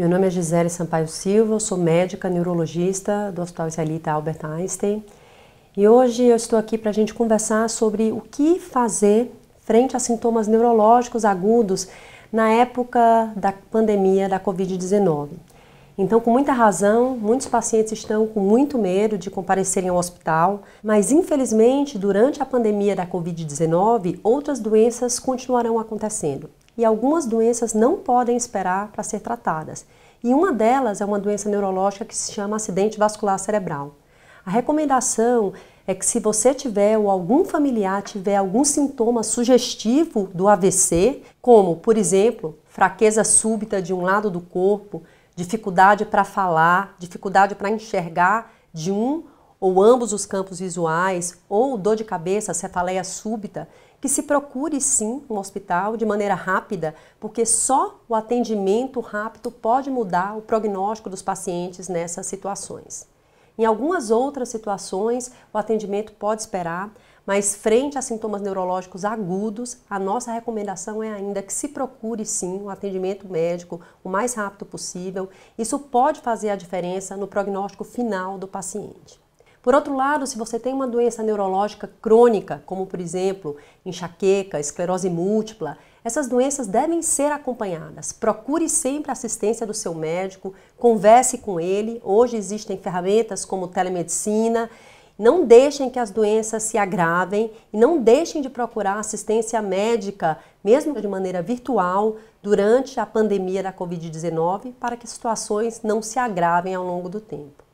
Meu nome é Gisele Sampaio Silva, sou médica neurologista do Hospital Israelita Albert Einstein e hoje eu estou aqui para a gente conversar sobre o que fazer frente a sintomas neurológicos agudos na época da pandemia da Covid-19. Então, com muita razão, muitos pacientes estão com muito medo de comparecerem ao hospital, mas infelizmente, durante a pandemia da Covid-19, outras doenças continuarão acontecendo e algumas doenças não podem esperar para ser tratadas. E uma delas é uma doença neurológica que se chama acidente vascular cerebral. A recomendação é que se você tiver ou algum familiar tiver algum sintoma sugestivo do AVC, como, por exemplo, fraqueza súbita de um lado do corpo, dificuldade para falar, dificuldade para enxergar de um ou ambos os campos visuais, ou dor de cabeça, cefaleia súbita, que se procure sim um hospital de maneira rápida, porque só o atendimento rápido pode mudar o prognóstico dos pacientes nessas situações. Em algumas outras situações, o atendimento pode esperar, mas frente a sintomas neurológicos agudos, a nossa recomendação é ainda que se procure sim um atendimento médico o mais rápido possível. Isso pode fazer a diferença no prognóstico final do paciente. Por outro lado, se você tem uma doença neurológica crônica, como por exemplo enxaqueca, esclerose múltipla, essas doenças devem ser acompanhadas. Procure sempre a assistência do seu médico, converse com ele. Hoje existem ferramentas como telemedicina. Não deixem que as doenças se agravem e não deixem de procurar assistência médica, mesmo de maneira virtual, durante a pandemia da Covid-19, para que situações não se agravem ao longo do tempo.